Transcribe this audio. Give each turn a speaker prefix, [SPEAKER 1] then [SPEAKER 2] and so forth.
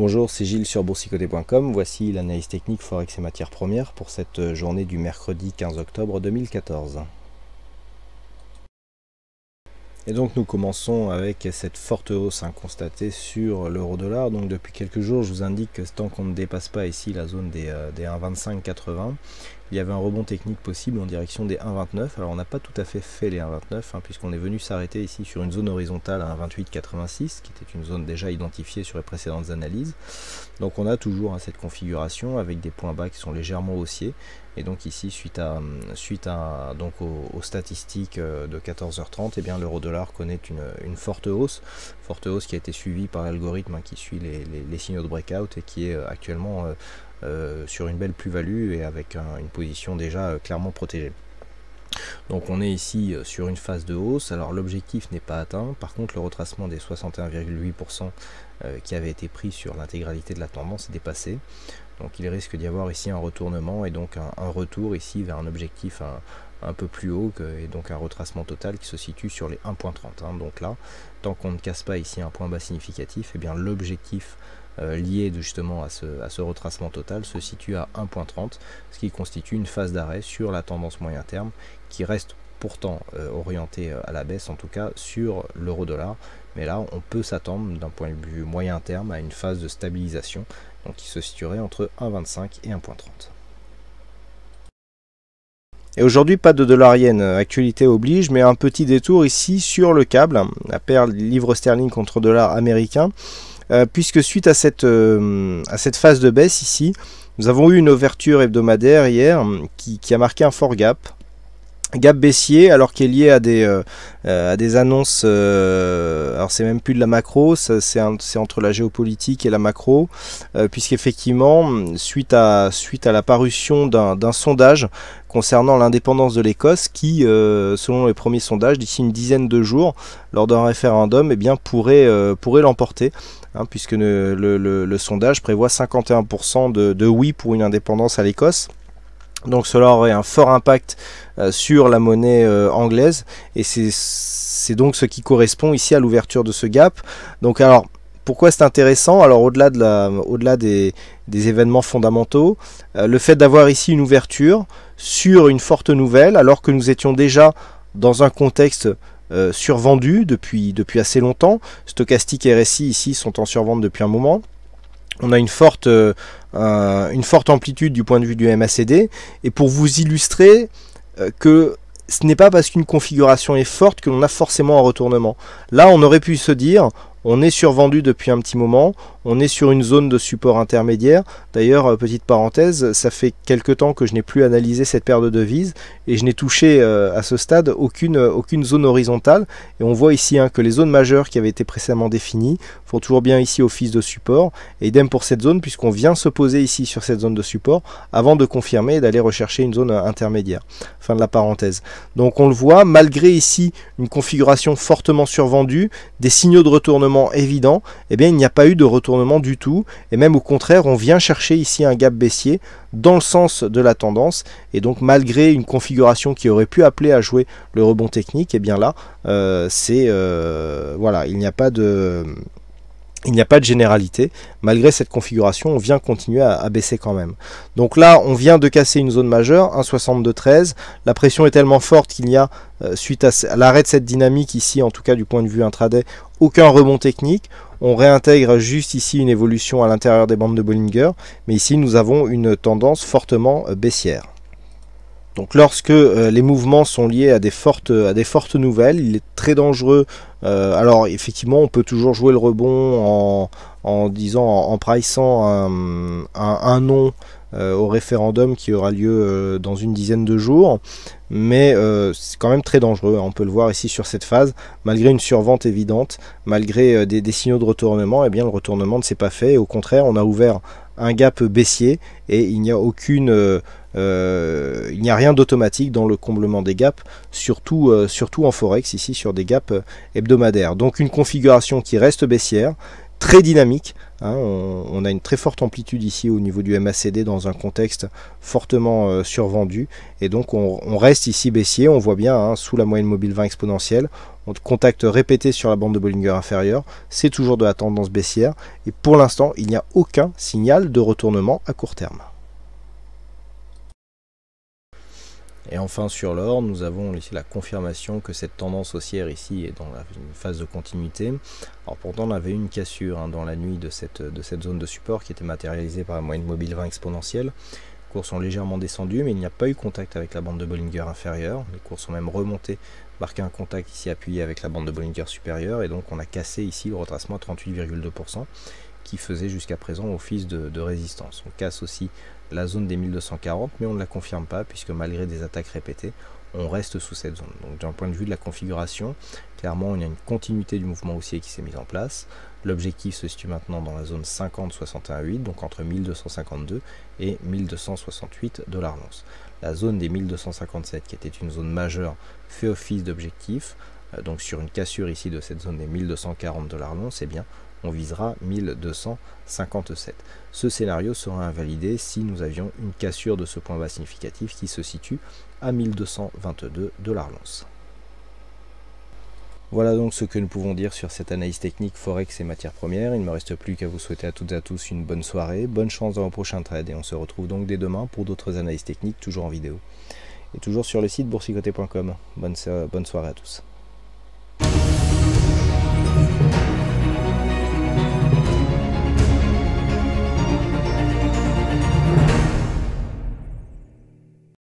[SPEAKER 1] Bonjour, c'est Gilles sur boursicoté.com. Voici l'analyse technique Forex et matières premières pour cette journée du mercredi 15 octobre 2014. Et donc nous commençons avec cette forte hausse hein, constatée sur l'euro dollar. Donc depuis quelques jours, je vous indique que tant qu'on ne dépasse pas ici la zone des, euh, des 1,2580, il y avait un rebond technique possible en direction des 1,29. Alors on n'a pas tout à fait fait les 1,29 hein, puisqu'on est venu s'arrêter ici sur une zone horizontale à 1,2886 qui était une zone déjà identifiée sur les précédentes analyses. Donc on a toujours hein, cette configuration avec des points bas qui sont légèrement haussiers. Et donc ici, suite à, donc aux, statistiques euh, de 14h30, eh l'euro dollar connaît une, forte hausse, forte hausse qui a été suivie par l'algorithme hein, qui suit les, signaux de breakout et qui est euh, actuellement euh, euh, sur une belle plus-value et avec une position déjà euh, clairement protégée. Donc on est ici euh, sur une phase de hausse, alors l'objectif n'est pas atteint, par contre le retracement des 61,8% qui avait été pris sur l'intégralité de la tendance est dépassé. Donc il risque d'y avoir ici un retournement et donc un, retour ici vers un objectif un, peu plus haut et donc un retracement total qui se situe sur les 1.30. Hein. Donc là, tant qu'on ne casse pas ici un point bas significatif, et eh bien l'objectif euh, lié justement à ce, retracement total se situe à 1.30, ce qui constitue une phase d'arrêt sur la tendance moyen terme qui reste pourtant euh, orientée euh, à la baisse, en tout cas sur l'euro-dollar. Mais là, on peut s'attendre d'un point de vue moyen terme à une phase de stabilisation, donc qui se situerait entre 1.25 et 1.30. Et aujourd'hui, pas de dollar yen, actualité oblige, mais un petit détour ici sur le câble, la paire livre sterling contre dollar américain. Euh, puisque suite à cette, euh, à cette phase de baisse ici, nous avons eu une ouverture hebdomadaire hier qui, qui a marqué un fort gap. Gap baissier, alors qui est lié à des, euh, annonces, alors c'est même plus de la macro, c'est entre la géopolitique et la macro, puisqu'effectivement, suite à, suite à la parution d'un sondage concernant l'indépendance de l'Écosse, qui, selon les premiers sondages, d'ici une dizaine de jours, lors d'un référendum, eh bien, pourrait, pourrait l'emporter. Hein, puisque le, sondage prévoit 51% de, oui pour une indépendance à l'Écosse. Donc cela aurait un fort impact euh, sur la monnaie euh, anglaise et c'est donc ce qui correspond ici à l'ouverture de ce gap. Donc alors pourquoi c'est intéressant? Alors au-delà de au-delà des, événements fondamentaux, euh, le fait d'avoir ici une ouverture sur une forte nouvelle, alors que nous étions déjà dans un contexte euh, survendu depuis, depuis assez longtemps. Stochastique et RSI ici sont en survente depuis un moment. On a une forte, euh, une forte amplitude du point de vue du MACD. Et pour vous illustrer euh, que ce n'est pas parce qu'une configuration est forte que l'on a forcément un retournement. Là, on aurait pu se dire, on est survendu depuis un petit moment, on est sur une zone de support intermédiaire. D'ailleurs, euh, petite parenthèse, ça fait quelque temps que je n'ai plus analysé cette paire de devises et je n'ai touché euh, à ce stade aucune, euh, aucune zone horizontale. Et on voit ici hein, que les zones majeures qui avaient été précédemment définies font toujours bien ici office de support. Et idem pour cette zone, puisqu'on vient se poser ici sur cette zone de support avant de confirmer et d'aller rechercher une zone intermédiaire. Fin de la parenthèse. Donc on le voit, malgré ici une configuration fortement survendue, des signaux de retournement évidents, eh bien il n'y a pas eu de retournement du tout, et même au contraire, on vient chercher ici un gap baissier dans le sens de la tendance, et donc malgré une configuration qui aurait pu appeler à jouer le rebond technique, et eh bien là, euh, c'est euh, voilà, il n'y a pas de il n'y a pas de généralité. Malgré cette configuration, on vient continuer à, baisser quand même. Donc là, on vient de casser une zone majeure, 1,6213. La pression est tellement forte qu'il n'y a, euh, suite à, l'arrêt de cette dynamique ici, en tout cas du point de vue intraday, aucun rebond technique. On réintègre juste ici une évolution à l'intérieur des bandes de Bollinger. Mais ici, nous avons une tendance fortement euh, baissière. Donc lorsque euh, les mouvements sont liés à des, fortes, nouvelles, il est très dangereux. Euh, alors effectivement, on peut toujours jouer le rebond en, disant, en, priceant un, un, nom au référendum qui aura lieu dans une dizaine de jours. Mais c'est quand même très dangereux. Hein. On peut le voir ici sur cette phase. Malgré une survente évidente, malgré des, signaux de retournement, eh bien le retournement ne s'est pas fait. au contraire, on a ouvert un gap baissier et il n'y a aucune euh, euh, il n'y a rien d'automatique dans le comblement des gaps, surtout, euh, surtout en forex ici sur des gaps hebdomadaires. Donc une configuration qui reste baissière, très dynamique, Hein, on, a une très forte amplitude ici au niveau du MACD dans un contexte fortement euh, survendu. Et donc on, reste ici baissier, on voit bien hein, sous la moyenne mobile 20 exponentielle. On contact répété sur la bande de Bollinger inférieure, c'est toujours de la tendance baissière. Et pour l'instant, il n'y a aucun signal de retournement à court terme. Et enfin sur l'or, nous avons ici la confirmation que cette tendance haussière ici est dans une phase de continuité. Alors pourtant on avait une cassure hein, dans la nuit de cette, zone de support qui était matérialisée par la moyenne mobile 20 exponentielle. Les cours sont légèrement descendus mais il n'y a pas eu contact avec la bande de Bollinger inférieure. Les cours sont même remontés, marqué un contact ici appuyé avec la bande de Bollinger supérieure et donc on a cassé ici le retracement à 38,2% faisait jusqu'à présent office de, résistance. On casse aussi la zone des 1240, mais on ne la confirme pas, puisque malgré des attaques répétées, on reste sous cette zone. Donc d'un point de vue de la configuration, clairement il y a une continuité du mouvement haussier qui s'est mis en place. L'objectif se situe maintenant dans la zone 50-61,8, donc entre 1252 et 1268 dollars l'once. La zone des 1257, qui était une zone majeure, fait office d'objectif. Euh, donc sur une cassure ici de cette zone des 1240 dollars l'once, eh bien on visera 1257. Ce scénario sera invalidé si nous avions une cassure de ce point bas significatif qui se situe à 1222 dollars l'once. Voilà donc ce que nous pouvons dire sur cette analyse technique Forex et matières premières. Il ne me reste plus qu'à vous souhaiter à toutes et à tous une bonne soirée, bonne chance dans vos prochains trades et on se retrouve donc dès demain pour d'autres analyses techniques toujours en vidéo. Et toujours sur le site boursicoté.com. Bonne, bonne soirée à tous.